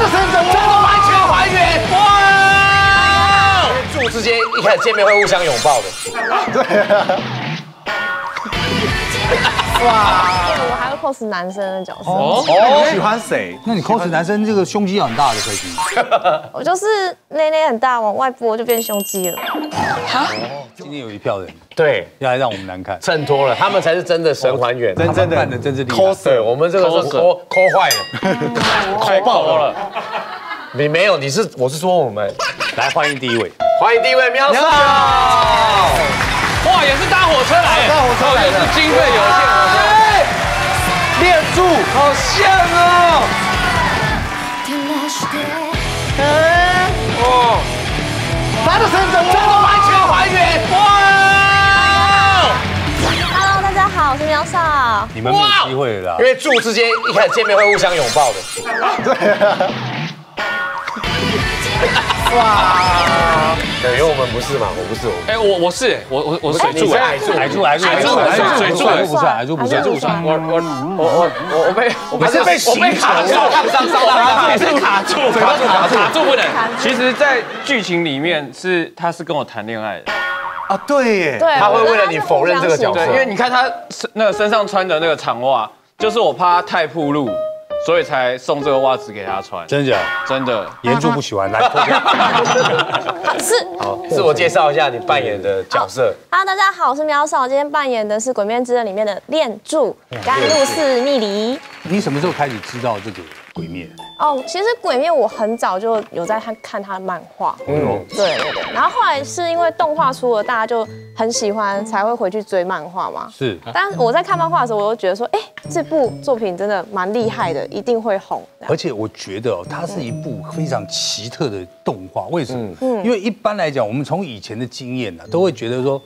的身怎么真的完全还原？哇！柱之间一开始见面会互相拥抱的，我还会 cos 男生的角色，哦，你喜欢谁？那你 cos 男生这个胸肌要很大的可以。我就是内内很大，往外拨就变胸肌了。今天有一票人。对，要来让我们难看，衬托了，他们才是真的神还原。真正的。真是厉害。coser 对，我们这个是抠抠坏了，抠爆了。你没有，你是我是说我们。来欢迎第一位，欢迎第一位喵少，哇，也是搭火车来，搭火车来的。哦就是经费有限，练柱。好像哦，他的身怎么真的完全还原？哇！Hello，大家好，我是苗少。你们没有机会了啦。因。为柱之间一开始见面会互相拥抱的，哇！对，因为我们不是嘛，我不是我。哎，我我是我我我是水柱矮柱，矮柱，矮柱，矮柱矮柱，水柱不算，矮柱不算，矮柱不算我我我我我我被我被是被我被卡住，烫伤伤伤你是卡住，卡住卡住卡住不能。其实，在剧情里面是他是跟我谈恋爱的，啊，对耶，对，他会为了你否认这个角色对，因为你看他身那个身上穿的那个长袜，就是我怕他太暴露，所以才送这个袜子给他穿。真的假？真的，严柱不喜欢，来 脱掉。是。好，自我介绍一下你扮演的角色。Hello，大家好，我是喵少，今天扮演的是《鬼面之刃》里面的炼柱甘露寺蜜梨。你什么时候开始知道这个鬼灭？哦，其实《鬼面》我很早就有在看看他的漫画，嗯，对对对。然后后来是因为动画出了，大家就很喜欢，才会回去追漫画嘛。是但我在看漫画的时候，我就觉得说，哎，这部作品真的蛮厉害的，一定会红。而且我觉得哦，它是一部非常奇特的动画。为什么？因为一般来讲，我们从以前的经验呢，都会觉得说，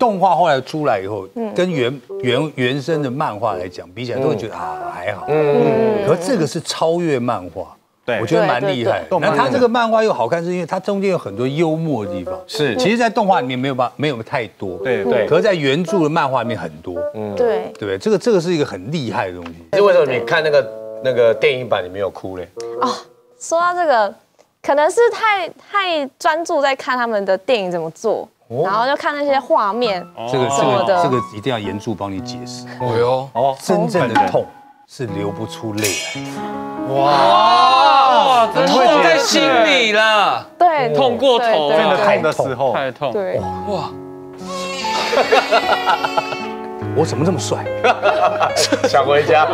动画后来出来以后，跟原原原生的漫画来讲比起来，都会觉得啊还好。嗯，可这个是超越漫画。对我觉得蛮厉害那它这个漫画又好看，是因为它中间有很多幽默的地方。是其实，在动画里面没有办没有太多。对对可是，在原著的漫画里面很多，嗯，对不对？这个这个是一个很厉害的东西。是为什么你看那个那个电影版你没有哭嘞？说到这个，可能是太太专注在看他们的电影怎么做，然后就看那些画面。这个这什么的。个这个一定要严助帮你解释。哦哟，哦，真正的痛是流不出泪来。哇，痛在心里了，对，痛过头。对了对。痛的时候，太痛。对，哇，我怎么这么帅？想回家，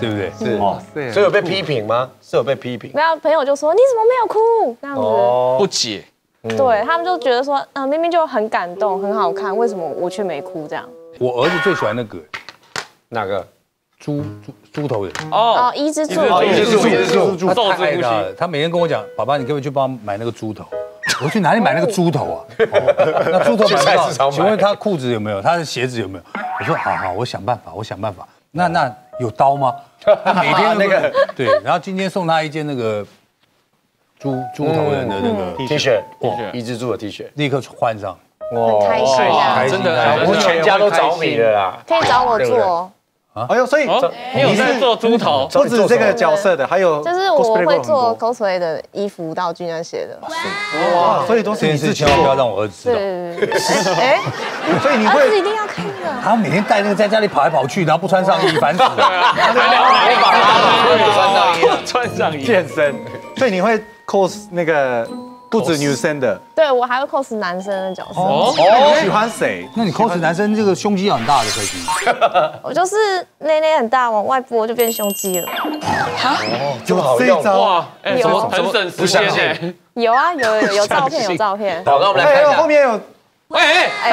对不对？是。哇塞。所以有被批评吗？是有被批评。然后朋友就说：“你怎么没有哭？”这样子，哦，不解，对他们就觉得说：“嗯、明明就很感动，很好看，为什么我却没哭？”这样。我儿子最喜欢那个哪个？猪猪猪头人，哦哦，，一之助，哦一只猪一只猪他太爱他了。他每天跟我讲：“爸爸，你可不可以去帮我买那个猪头？”我去哪里买那个猪头啊？哦那猪头买不去菜市场到，买请问他裤子有没有？他的鞋子有没有？我说：“好好，我想办法，我想办法。”那那有刀吗？他每天 那个对，然后今天送他一件那个猪猪头人的那个 T 恤，哦一只猪的 T 恤，立刻换上。很开心啊。开，心真的我们全家都着迷了啦。可以找我做，哎呦，所以哦，你是做猪头？不止这个角色的，还有就是我会做多。cosplay 的衣服、道具那些的。哇，所以都这件是你自己事千万不要，让我儿子知道。对对对对，哎，所以你会儿子一定要看的。他每天带那个在家里跑来跑去，然后不穿上衣，烦死了。还聊哪里把穿上衣了 穿上衣，健身，所以你会 cos 那个不止女生的对我还会 cos 男生的角色，哦，你喜欢谁？那你 cos 男生这个胸肌要很大的可以听。我就是内内很大，往外拨就变胸肌了。这么好用。这一招哇，哎，有怎么很省时间？有啊，有有有照片，有照片。好，那我们来看一下后。面有哎哎哎，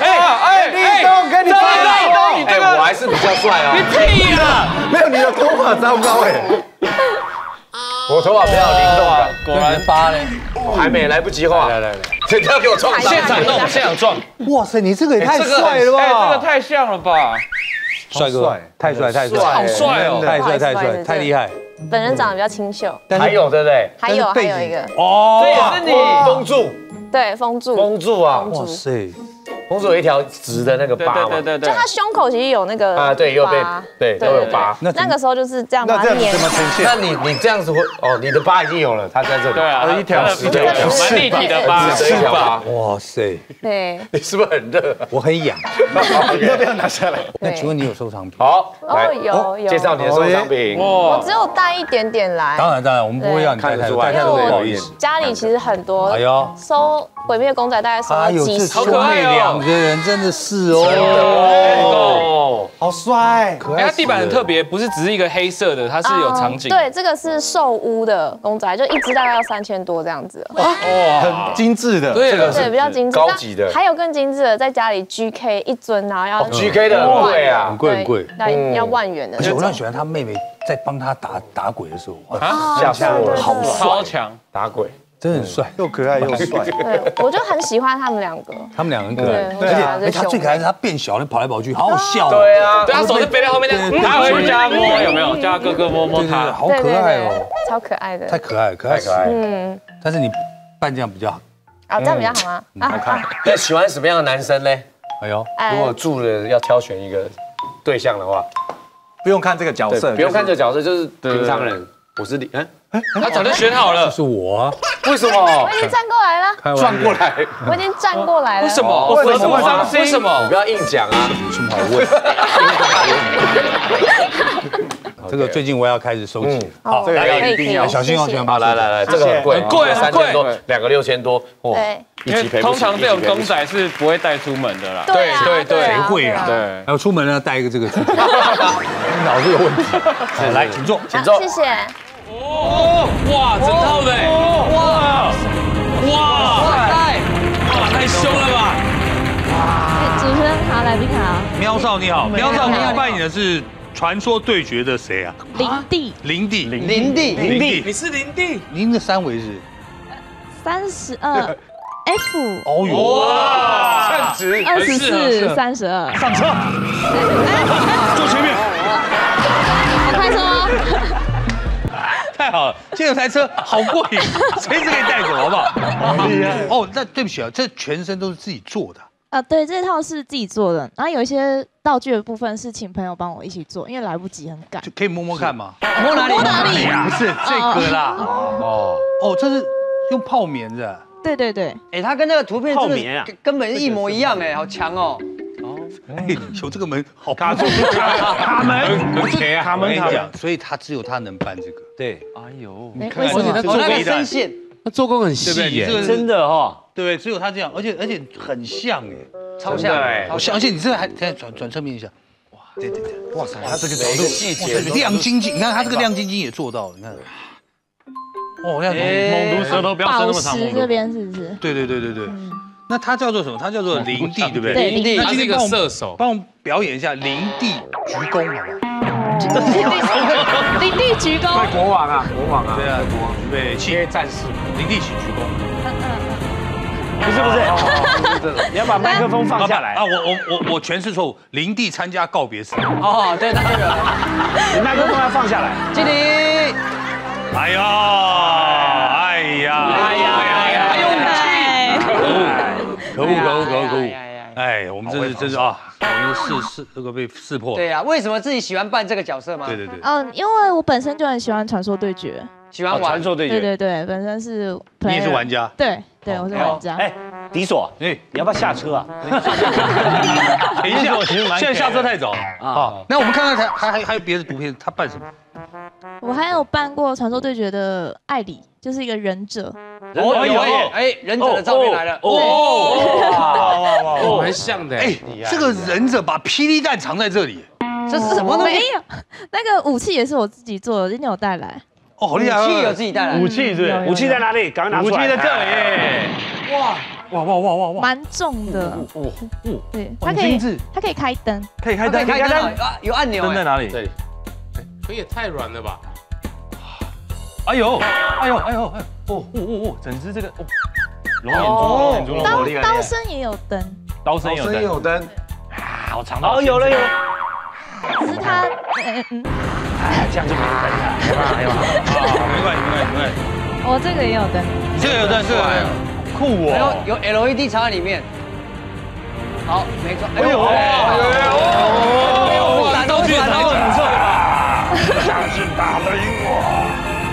哎哎哎立冬跟你张拍立东，你这哎，我个还是比较帅你哦。屁啦！没有你的头发糟糕哎，我头发比较有灵动感，果然八嘞，还没来不及画。来来来，这要给我撞现上。现场弄，现场撞，哇塞，你这个也太这个帅了哎，这个吧！太像了吧？帅哥。太帅太帅，好帅哦！太帅太帅太厉害。本人长得比较清秀，还有对不对？还有还有一个。这也哦，是你，封住，对封住，封住啊！哇塞，红薯有一条直的那个疤嘛，对对对对就他，胸口其实有那个啊，对，又被疤对都有疤。那那个时候就是这样把它粘那这样怎么呈那？你你这样子会哦，你的疤已经有了，他在这里。对啊，一条一条蛮立体的疤，直的一条疤，哇塞，对 你是不是很热？我很痒。要不要拿下来？那对请问你有收藏品？好，来哦有有介绍你的收藏品。哇我只有带一点点来，当然当然，我们不会让你带太多，不好意思。家里其实很多，哎呦收鬼灭公仔大概收哎呦，了几十这兄好可爱哦两个人真的是哦，哦，好帅！可哎，它地板很特别，不是只是一个黑色的，它是有场景。嗯对，这个是兽屋的公仔，就一只大概要三千多这样子。哇，很精致的，对了，对，比较精致，高级的还有更精致的，在家里 GK 一尊，然后要 GK 的很贵啊很，贵很贵。那要万元的而且我。很喜欢他妹妹在帮他打打鬼的时候，哇啊，吓死我了，好超强，打鬼。真的很帅。又可爱又帅。对，我就很喜欢他们两个。他们两个很可爱，对而且他最可爱是他变小了跑来跑去，好好笑哦。对啊，对，他手是背在后面的，对他回去叫他摸，有没有？叫他哥哥摸摸他。好可爱哦，超可爱的。太可爱了，可爱可爱了。嗯，但是你扮这样比较好。啊，这样比较好吗？好看那喜欢什么样的男生呢？哎呦，如果哎，住了要挑选一个对象的话，不用看这个角，色，不用看这个角色，就是平常人。我是李，嗯，他早就选好了，是我啊，为什么我已经站过来了，转过来？我已经站过来了。为什么？为什么伤心？为什么不？要硬讲啊！有什么好问？这个最近我要开始收集了。好，这个来可以可以，小心哦，谢谢千万不好，要来来来，这个很贵，很贵三千多很贵，两个六千多，哦，对通常这种公仔是不会带出门的啦。对啊对对啊谁会啊对对还有出门呢，带一个这个出去，脑子有问题。好来，请坐。请坐谢谢。哦，哇，整套的哇，哇哇哇，太凶了吧！哇主持人好，来宾好，喵少你好，喵少，你好扮演的是传说对决的谁啊？林地。林地，林林地，林地，你是林地，您的三围是？三十二。F 哦呦，哇，称职，二十四三十二，上车，太好了，这有台车好过瘾，随时可以带走，好不好？好厉害哦。那对不起啊，这全身都是自己做的。啊，对，这套是自己做的，然后有一些道具的部分是请朋友帮我一起做，因为来不及，很赶就。可以摸摸看吗？摸哪里？摸哪里？不是这个啦，哦哦，这是用泡棉的。对对对，哎，它跟那个图片泡棉啊根本一模一样哎，好强哦！哎，有这个门好。卡住卡门，很甜啊卡门。卡门。我跟你讲，，所以他只有他能办这个。对，哎呦，你，看为什么？哦，那个声线？那做工很对不对？你这个真的哈，对不对？只有他这样，而且而且很像哎，超像，好像，而且你这个还再转转侧面一下，哇，对对对，哇塞，他这个角度细节亮晶晶，你看他这个亮晶晶也做到了，你看。哦，要猛毒舌头不要伸那么长，石这边是不是？对对对对对，那他叫做什么？他叫做林地，对不对？对，林地那他是一个今天帮我射手，帮我们表演一下林地鞠躬，好不好？林地鞠躬。国王啊，国王啊，对啊，预备起，战士，林地起鞠躬。不是不是，你要把麦克风放下来啊！，我我我我全是错误。林地参加告别式。哦，对，那这个你麦克风要放下来。经理，哎呀，哎呀，哎呀，可恶，可恶，可恶，可恶！哎我们真是真是啊，我们是是这个被识破。对呀，为什么自己喜欢扮这个角色吗？对对对，嗯，因为我本身就很喜欢传说对决，喜欢玩传。说对决，对对对，本身是你也是玩家。对对，我是玩家。哎，迪索，哎，你要不要下车啊？等一下，我其实蛮现在下车太早啊啊。那我们看看他还还还有别的图片，他扮什么？我还有扮过传说对决的艾里，就是一个忍者。哦有哎哎，忍者的照片来了。哦，哇哇哇哇！蛮像的，哎，这个忍者把霹雳弹藏在这里，这是什么东西？没有，那个武器也是我自己做的，今天有带来。哦，好厉害！武器有自己带来。武器是武器在哪里？赶快拿出来。武器在这里。哇哇哇哇哇哇！蛮重的，哦哦，对，它可以它可以开灯，可以开灯，可以开灯啊，有按钮哎。灯在哪里？对，可也太软了吧？哎呦，哎呦，哎呦，哎呦，哦哦哦哦，整只这个哦，龙眼猪，龙眼猪，刀厉害厉害刀身也有灯，刀身有灯，有灯，啊，好长哦，有了有了，只是它，嗯嗯，哎，这样就可以等了，哎呦，没关系没关系没关系，我 这个也有灯，你这个有灯，这个有酷还哦，有有 LED 插在里面。好，没错。哎呦，哎呦，打都去打都不错。哎，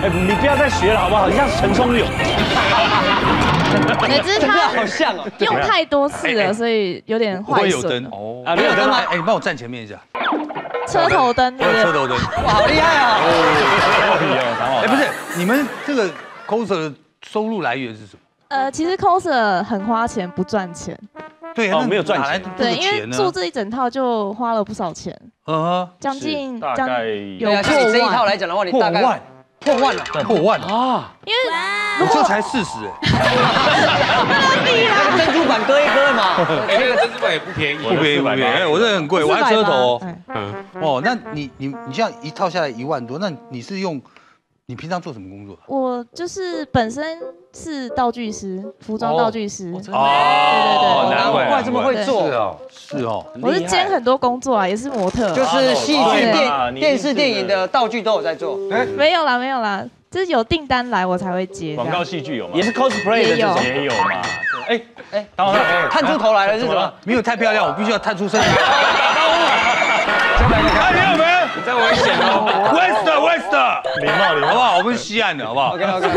你不要再学了好不好？你像陈松勇。对，只是真的他好像哦。用太多次了，所以有点坏不会有灯。哦啊没有灯吗？哎，你帮我站前面一下，车头灯，我对车头灯。哇，好厉害啊！哎，不是，你们这个 coser 的收入来源是什么？呃，其实 coser 很花钱不赚钱，对啊，没有赚钱对，因为？做这一整套就花了不少钱，嗯哼，将近大将概有对啊，像你这一套来讲的话，你大概破万，了。破万了！啊，因为我这才四十。哎，那个珍珠板割一割嘛。哎，那个珍珠板也不便宜，不便宜不便宜，哎，我这很贵，我还车头嗯，哦，那你你你这样一套下来一万多，那你是用你平常做什么工作？我就是本身是道具师，服装道具师，哦对对对难怪这么会做。是哦，是哦，我是兼很多工作啊，也是模特，就是戏剧、啊电电视、电影的道具都有在做。没有啦没有啦，就是有订单来我才会接。广告戏剧有吗？也是 cosplay 的也有这种也有嘛？对哎哎，等会儿探出头来了是什么？没有太漂亮，我必须要探出身体。哎，没有没有，这危险哦。West 礼貌礼好不好？我们是西岸的，好不好？OK OK，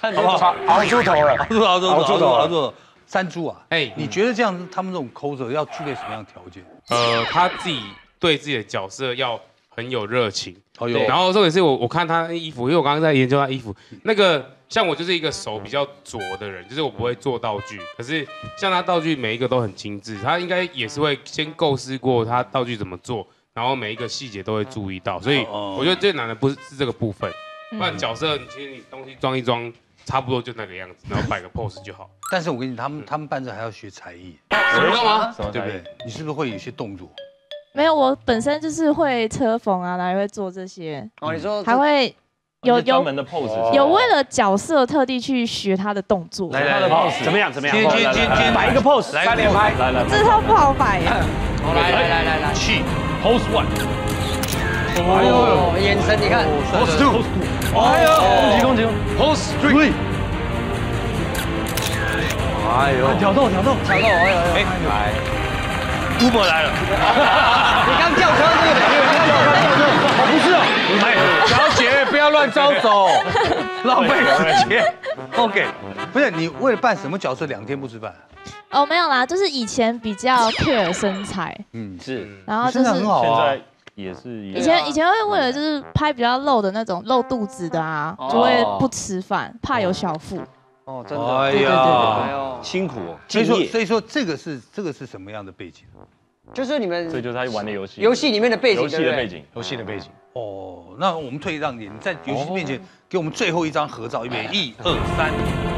好不好？熬出头了。好住好住好住好住。山猪啊，哎你觉得这样他们这种 coser 要具备什么样的条件？呃，他自己对自己的角色要很有热情。哦有然后重点是我我看他的衣服，因为我刚刚在研究他衣服，那个像我就是一个手比较拙的人，就是我不会做道具，可是像他道具每一个都很精致，他应该也是会先构思过他道具怎么做，然后每一个细节都会注意到，所以哦我觉得最难的不是是这个部分，嗯不然角色你其实你东西装一装，差不多就那个样子，然后摆个 pose 就好，但是我跟你，他们他们办这还要学才艺，什么吗？什么对不对？你是不是会有些动作？没有，我本身就是会车缝啊，来会做这些，哦，你说还会有有专门的 pose，有为了角色特地去学他的动作。来他的 pose 怎么样？怎么样？今天今天今天今天摆一个 pose，来三连拍，来来这套不好摆耶，好来来来来来，气 pose one，哎呦，眼神你看，，pose two，哎呦，攻击攻击，pose three，哎呦，挑逗挑逗，挑逗，哎呦，哎哎，Uber 来了，你刚叫车是不是？不是小姐不要乱招手。浪费时间。OK，不是你为了扮什么角色两天不吃饭？哦，没有啦，就是以前比较 care 身材，嗯，是，然后就是现很好啊。在。也是以前以前会为了就是拍比较露的那种露肚子的啊，就会不吃饭，怕有小腹。哦，真的。哎对对对呀，辛苦哦，所以说，所以说这个是这个是什么样的背景？就是你们这就是他玩的游戏，游戏里面的背景，游戏？的背景，游戏的背景，哦，那我们退让你，你在游戏面前给我们最后一张合照，预备，一二三。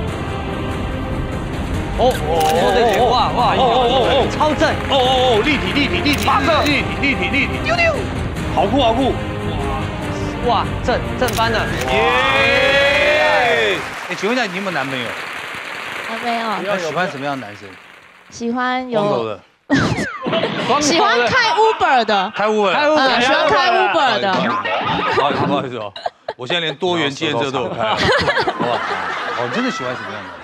哦，说这句，哇哇，哦哦哦超正，哦哦哦，立体立体立体，立体立体立体，丢丢，好酷好酷，哇哇，正正翻了，耶！哎，请问一下，你有没有男朋友？啊，没有，要喜欢什么样的男生？喜欢有光的，喜欢开 Uber 的，开 Uber，开 Uber，喜欢开 Uber 的。不好意思不好意思哦，我现在连多元计程车都有开。哇，哦，你真的喜欢什么样的？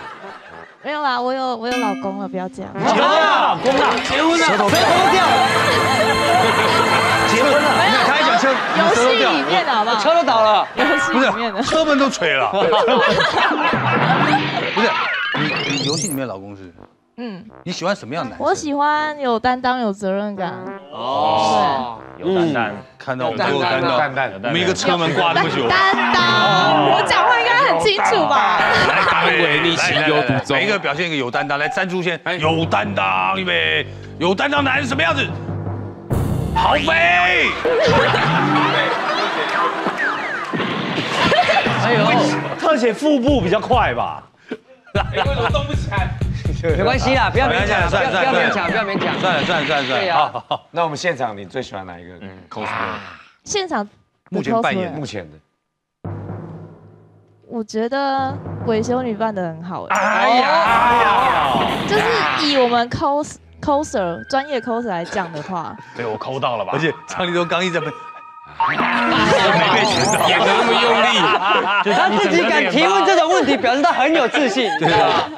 没有啦，我有我有老公了，不要这样。结婚了，公了，结婚了，舌头掉了，结婚了，你看他还讲车，游戏里面的好不好？车都倒了，游戏不里面的是，车门都垂了。不是，你你游戏里面的老公是？嗯，你喜欢什么样的男生？我喜欢有担当、有责任感。哦，有担当，看到我们都有担当，我们一个车门挂那么久。担当，我讲话应该很清楚吧？安危逆行有独钟每一个表现一个有担当。来，三猪先，有担当，预备，有担当男人什么样子？好飞。哎呦，特写腹部比较快吧？哎，为什么动不起来？没关系啦，不要勉强，不要算了算了不要勉强，不要勉强。算了算了算了算了，对呀。好好好，那我们现场你最喜欢哪一个？cosplay？现场目前扮演目前的，我觉得鬼修女扮的很好哎，哎呀哎呀，就是以我们 cos coser 专业 coser 来讲的话，对我抠到了吧？而且张立东刚一直在问，演的那么用力，他自己敢提问这种问题，表示他很有自信，对吧？